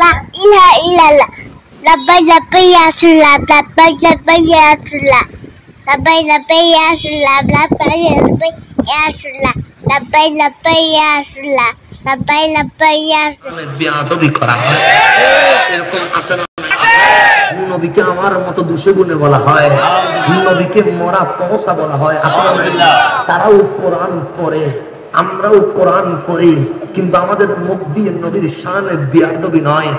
লা ইলাহা ইল্লাল্লাহ লাব্বাই লাব্বাই ইয়া রাসূলুল্লাহ লাব্বাই লাব্বাই ইয়া রাসূলুল্লাহ লাব্বাই লাব্বাই ইয়া রাসূলুল্লাহ লাব্বাই লাব্বাই ইয়া রাসূলুল্লাহ লাব্বাই লাব্বাই ইয়া রাসূলুল্লাহ লাব্বাই লাব্বাই ইয়া রাসূলুল্লাহ বেয়াদবি করা হয়। এরকম আসে না। নবীকে আমার মতো দুশো গুণে বলা হয়। নবীকে মরা পহসা বলা হয়। আসলে তারাও কোরআন পড়ে। আমরাও কোরআন পড়ি কিন্তু আমাদের মুখ দিয়ে নবীর শানে বিয়াদবি নয়।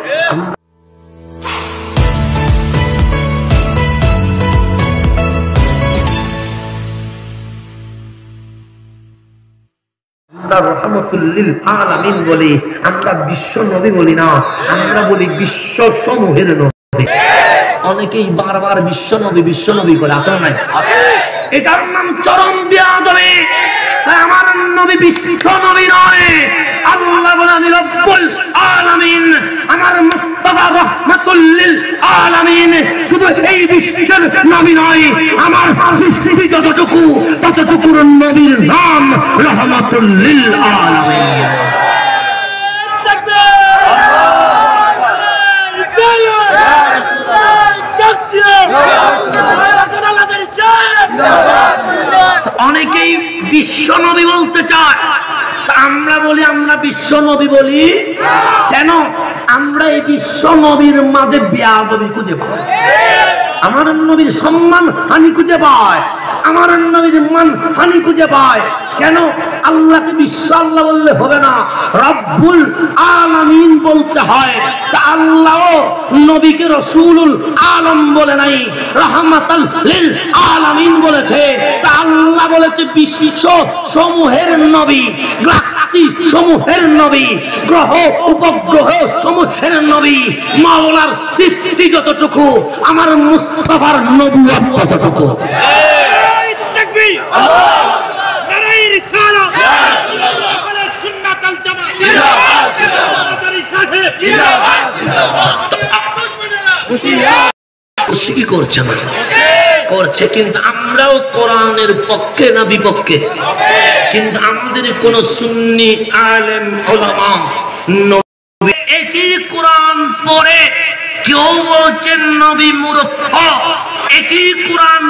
বিশ্ব নবী বলি না, আমরা বলি বিশ্ব অনেকেই বিশ্ব বিশ্ব করে আসলে নাই? এটার নাম চরম বিয়াদবি। আমার নবী বিশ্ব নবী নয়। আল্লাহ বলে, আমি আলামিন, আমার মুস্তাফা রহমাতুল লিল আলামিন। শুধু এই বিশ্বের নবী নয়, আমার সৃষ্টি যতটুকু, ততটুকুর নবীর নাম রহমাতুল লিল আলামিন অনেকেই বিশ্ব নবী বলতে চায়। তা আমরা বলি, আমরা বিশ্ব নবী বলি? কেন? আমরা এই বিশ্ব নবীর মাঝে বিয়া খুঁজে পাই। আমার নবীর সম্মান হানি খুঁজে পায় আমার নবীর মান হানি খুঁজে পায় কেন? আল্লাহকে বিশ্ব আল্লাহ বললে হবে না। রব্বুল আলামিন বলতে হয় তা আল্লাহ নবীকে রসুলুল আলম বলে নাই, রহমাতাল লিল আলামিন বলেছে। তা আল্লাহ বলেছে বিশ্ব সমূহের নবী গ্লাক্সি সমূহের নবী, গ্রহ উপগ্রহ সমূহের নবী, মাওলার সৃষ্টি যতটুকু, আমার মুস্তফার নবুয়ত ততটুকু। খুশি করছে না করছে কিন্তু আমরাও কোরআনের পক্ষে না বিপক্ষে? কিন্তু আমাদের কোন সুন্নি আলেম কোরআন পড়ে, কেউ বলছেন নবী একই কোরআন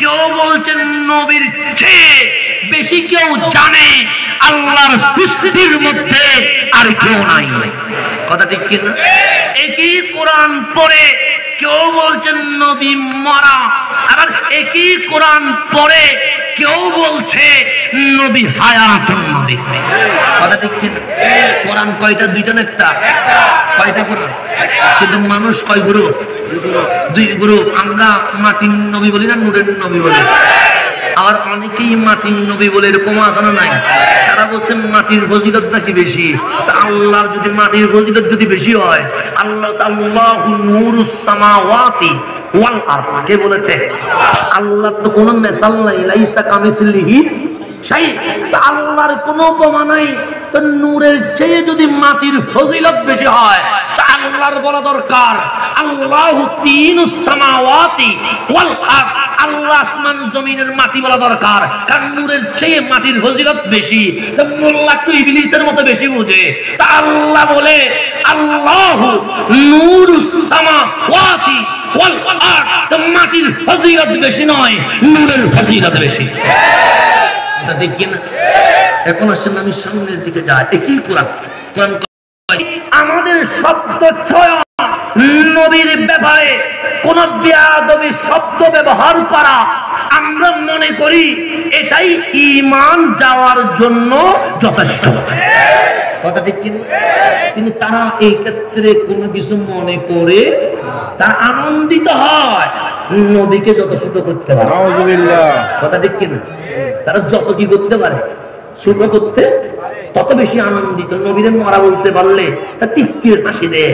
কেউ বলছেন নবীর চেয়ে বেশি কেউ জানে, আল্লাহর সৃষ্টির মধ্যে আর কেউ নাই। কথা ঠিক কিনা? একই কোরআন পড়ে কেউ বলছেন নবী মরা, আবার একই কোরআন পড়ে কেউ বলছে নবী হায়াতুন নবী। কথা ঠিক কিনা? কোরআন কয়টা? দুইটা না একটা? কয়টা কোরআন? কিন্তু মানুষ কয় গুরু দুই গুরু আমরা মাটির নবী বলি না নুরের নবী বলি? আবার অনেকেই মাটির নবী বলে এরকম আছে না নাই। তারা বলছেন মাটির ফজিলত নাকি বেশি? আল্লাহর যদি মাটির ফজিলত যদি বেশি হয়, আল্লাহ আল্লাহু নূরুস সামাওয়াতি ওয়াল আরদ। কে বলেছে? আল্লাহ তো কোনো মেসাল নাই, লাইসা কামিসলিহি সেই আল্লাহর কোনো উপমা নাই। তো নূরের চেয়ে যদি মাটির ফজিলত বেশি হয় আল্লাহর বলা দরকার। আল্লাহ তিন সামাওয়াতি ওয়াল আরদ। আল্লাহ আসমান জমিনের মাটি বলা দরকার। কারণ নূরের চেয়ে মাটির ফজিলত বেশি। তো মোল্লা তো ইবলিসের মতো বেশি বুঝে। তা আল্লাহ বলে, আল্লাহ নূরুস সামাওয়াতি ওয়াল আরদ। তো মাটির ফজিলত বেশি নয়, নূরের ফজিলত বেশি। এটা ঠিক এখন আসেন আমি সামনের দিকে যাই। একই কোরআন। কোরআন শব্দ নবীর ব্যাপারে কোন বিয়াদবি শব্দ ব্যবহার করা আমরা মনে করি এটাই ইমান যাওয়ার জন্য যথেষ্ট। কথা ঠিক কিন্তু তারা এই ক্ষেত্রে কোনো কিছু মনে করে তারা আনন্দিত হয় নবীকে যত ছোট করতে পারে। কথা ঠিক কিনা? তারা যত কি করতে পারে ছোট করতে তত বেশি আনন্দিত। নবীরে মরা বলতে পারলে তা তৃপ্তির হাসি দেয়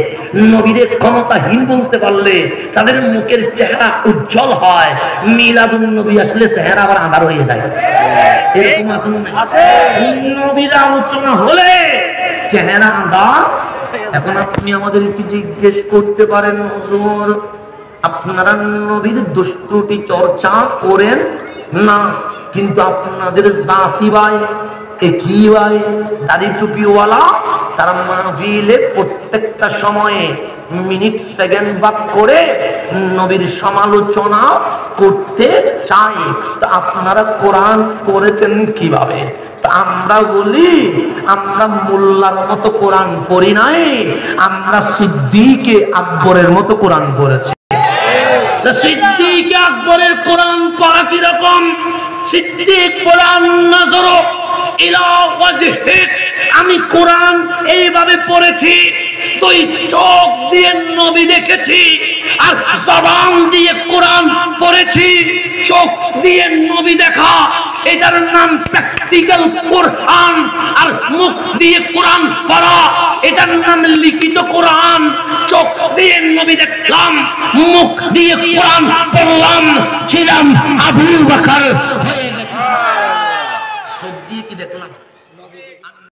নবীরে ক্ষমতাহীন বলতে পারলে তাদের মুখের চেহারা উজ্জ্বল হয়। মিলাদুল নবী আসলে চেহারা আবার আধার হয়ে যায়। এরকম নবীর আলোচনা হলে চেহারা আধার। এখন আপনি আমাদের কি জিজ্ঞেস করতে পারেন হুজুর? আপনারা নবীর দুষ্টুটি চর্চা করেন? না কিন্তু আপনাদের জাতি ভাই একই ভাই দাড়ি টুপিওয়ালা, তারা মাহফিলে প্রত্যেকটা সময়ে মিনিট সেকেন্ড বাক করে নবীর সমালোচনা করতে চাই তো আপনারা কোরআন করেছেন কীভাবে? আমরা বলি, আমরা মোল্লার মতো কোরআন পড়ি নাই, আমরা সিদ্দিকে আকবরের মতো কোরআন পড়েছি। সিদ্দিক আকবরের কোরআন পড়া কীরকম? সিদ্দিক কোরআন নজর ইলা ওয়াজহিক আমি কোরআন এইভাবে পড়েছি, তুই চোখ দিয়ে নবী দেখেছি, আর জবান দিয়ে কোরআন পড়েছি, চোখ দিয়ে নবী দেখা, এটার নাম প্র্যাকটিক্যাল কোরআন, আর মুখ দিয়ে কোরআন পড়া, এটার নাম লিখিত কোরআন, চোখ দিয়ে নবী দেখলাম, মুখ দিয়ে কোরআন পড়লাম, ছিলাম আবু বকর। না